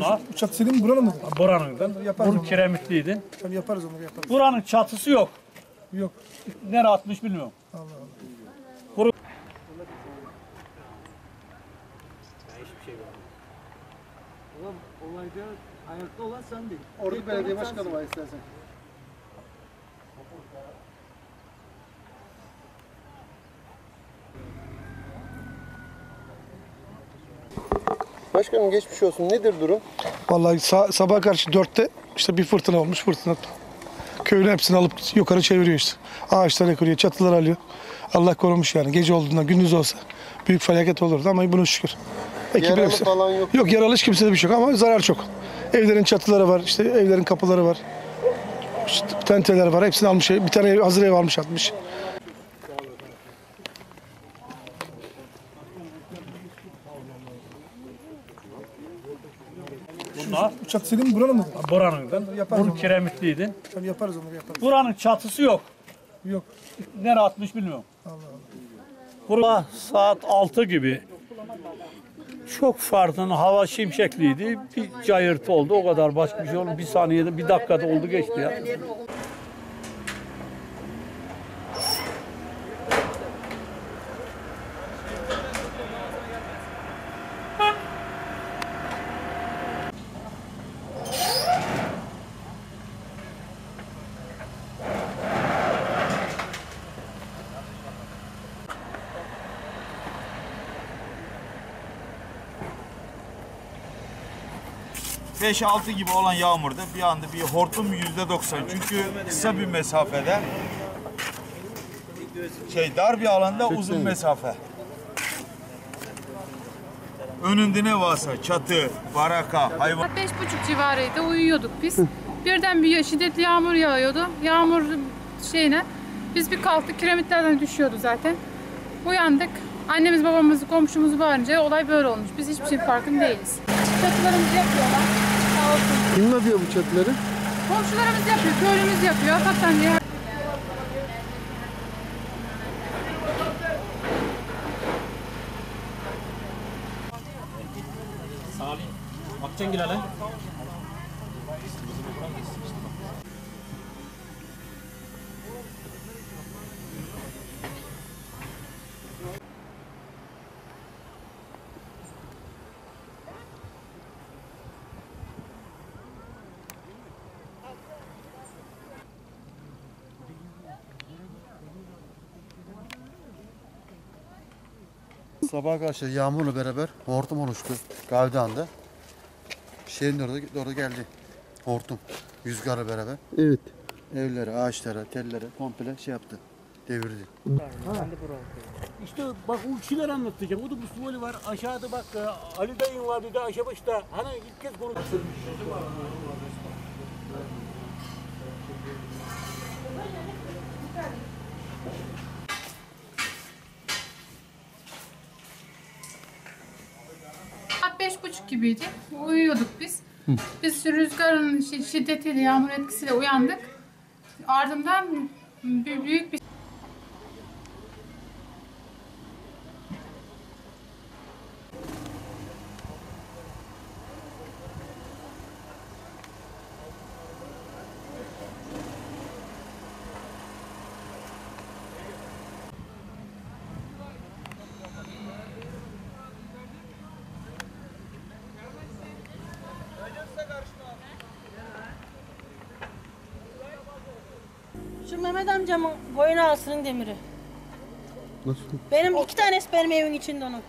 Bu çatı senin mi buranın mı? buranın. Yaparız Bu onu. kiremitliydi. Tabii yaparız onları yaparız. Buranın çatısı yok. Yok. Nereye atmış bilmiyorum. Allah Allah. Olayda ayakta olan sen değil. Ordu Belediye Başkanı var istersen. Başkanım geçmiş olsun. Nedir durum? Vallahi sa- sabah karşı dörtte işte bir fırtına olmuş fırtına. Köyün hepsini alıp yukarı çeviriyor işte. Ağaçları kırıyor, çatılar alıyor. Allah korumuş yani. Gece olduğundan gündüz olsa büyük felaket olurdu ama buna şükür. Ekip Yaralı hepsi- falan yok. Yok yaralı hiç kimsede bir şey yok ama zarar çok. Evlerin çatıları var, işte evlerin kapıları var. İşte tenteler var. Hepsini almış. Bir tane hazır ev almış atmış. Bu çatı senin mi buranın mı? buranın. Yaparız Bu onu. kiremitliydi. Tabii yaparız onları yaparız. Buranın çatısı yok. Yok. Nereye atmış bilmiyorum. Allah Allah. Burada saat 6 gibi çok farklı hava şimşekliydi. Bir cayırtı oldu o kadar başka bir şey oldu. Bir saniyede bir dakikada oldu geçti ya. Beş altı gibi olan yağmurda bir anda bir hortum yüzde doksan. Çünkü kısa bir mesafede şey dar bir alanda uzun mesafe. Önünde ne varsa çatı, baraka, hayvan Saat beş buçuk civarıydı uyuyorduk biz. Birden bir şiddetli yağmur yağıyordu. Yağmur şeyine biz bir kalktık kiremitlerden düşüyordu zaten. Uyandık. Annemiz babamızı komşumuzu bağırınca olay böyle olmuş. Biz hiçbir şeyin farkında değiliz. Çatılarımızı yapıyorlar. Sağ olsun. Kim yapıyor bu çatıları? Komşularımız yapıyor, köylümüz yapıyor. Hakikaten diye Sabah karşı yağmurla beraber hortum oluştu Gavdan'da. Şehrin orada, orada geldi. Hortum. Rüzgarla beraber. Evet. Evlere, ağaçlara, tellere komple şey yaptı. Devirdi. İşte bak o kişiler anlatacağım. O da Mustafa var. Aşağıda bak e, Ali dayın var bir de aşağı başta. Hani ilk kez konu. Saat beş buçuk gibiydi. Uyuyorduk biz. Biz rüzgarın şi- şiddetiyle, yağmur etkisiyle uyandık. Ardından büyük bir Şu Mehmet amcamın boyun ağrısının demiri. Nasıl? Benim iki tanesi benim evin içinde onun.